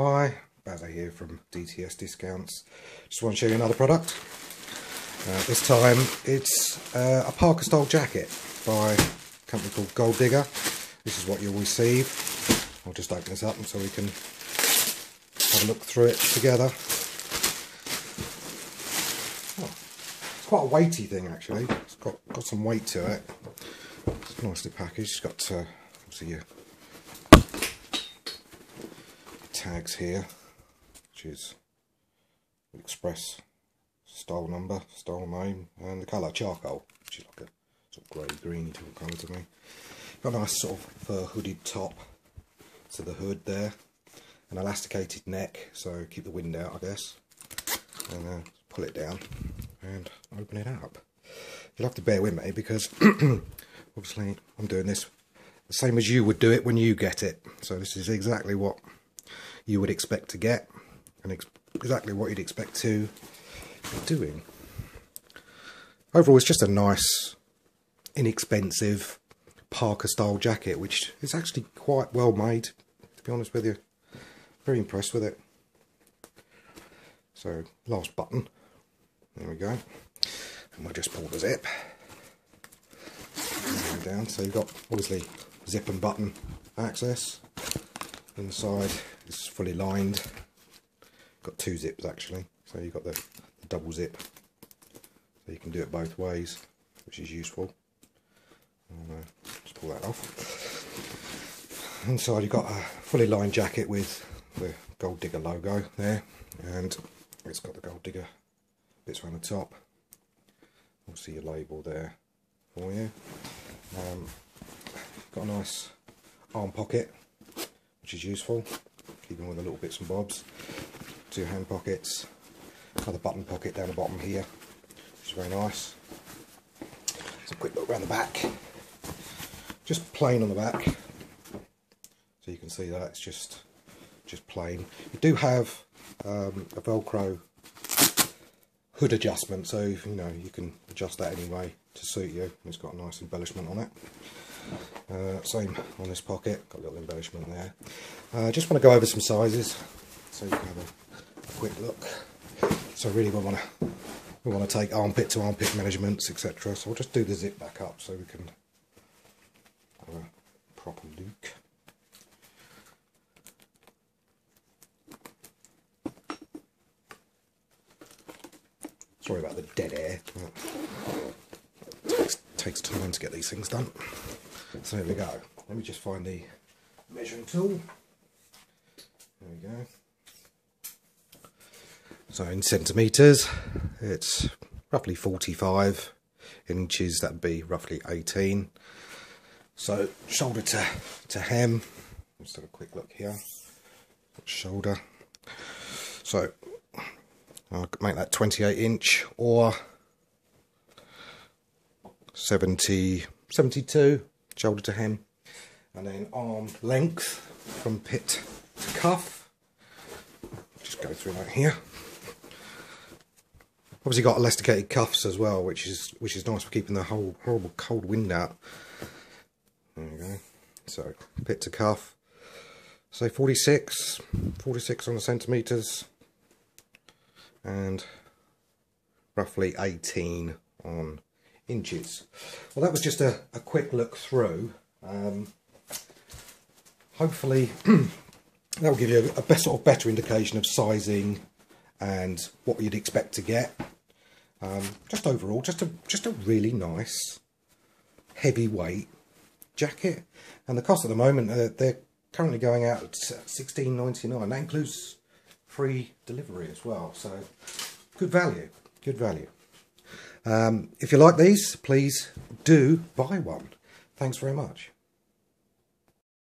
Hi, Bazza here from DTS Discounts. Just want to show you another product. Uh, this time it's uh, a Parka style jacket by a company called Golddigga. This is what you'll receive. I'll just open this up so we can have a look through it together. Oh, it's quite a weighty thing actually. It's got, got some weight to it. It's nicely packaged. It's got uh, obviously your tags here, which is express style number, style name, and the colour charcoal, which is like a sort of grey green colour to me. Got a nice sort of fur hooded top to the hood there, an elasticated neck, so keep the wind out, I guess. And uh, pull it down and open it up. You'll have to bear with me because obviously I'm doing this the same as you would do it when you get it. So this is exactly what you would expect to get and ex exactly what you'd expect to be doing. Overall, it's just a nice, inexpensive Parka style jacket, which is actually quite well made, to be honest with you. Very impressed with it. So, last button. There we go. And we'll just pull the zip. Down. So you've got, obviously, zip and button access. Inside it's fully lined. Got two zips actually, so you've got the, the double zip. So you can do it both ways, which is useful. I'll uh, just pull that off. Inside you've got a fully lined jacket with the Golddigga logo there, and it's got the Golddigga bits around the top. We'll see your label there for you. Um, got a nice arm pocket which is useful keeping all the little bits and bobs. Two hand pockets another button pocket down the bottom here which is very nice. A quick look around the back. Just plain on the back. So you can see that it's just just plain. You do have um, a velcro hood adjustment so you know you can adjust that anyway to suit you it's got a nice embellishment on it uh, same on this pocket, got a little embellishment there. I uh, just want to go over some sizes so you can have a, a quick look. So really we want to we want to take armpit to armpit measurements etc. So we'll just do the zip back up so we can have a proper look. Sorry about the dead air. Takes, takes time to get these things done. So there we go. Let me just find the measuring tool. There we go. So in centimetres, it's roughly 45 inches, that'd be roughly 18. So shoulder to, to hem, let's have a quick look here. Shoulder. So I'll make that 28 inch or 70, 72 shoulder to hem, and then arm length from pit to cuff. Just go through that here. Obviously got elasticated cuffs as well, which is which is nice for keeping the whole horrible cold wind out. There you go. So pit to cuff. Say 46, 46 on the centimetres, and roughly 18 on inches. Well, that was just a, a quick look through. Um, hopefully, that will give you a, a best, sort of better indication of sizing and what you'd expect to get. Um, just overall, just a just a really nice, heavyweight jacket. And the cost at the moment, uh, they're currently going out at sixteen ninety nine. That includes free delivery as well. So good value, good value. Um, if you like these, please do buy one. Thanks very much.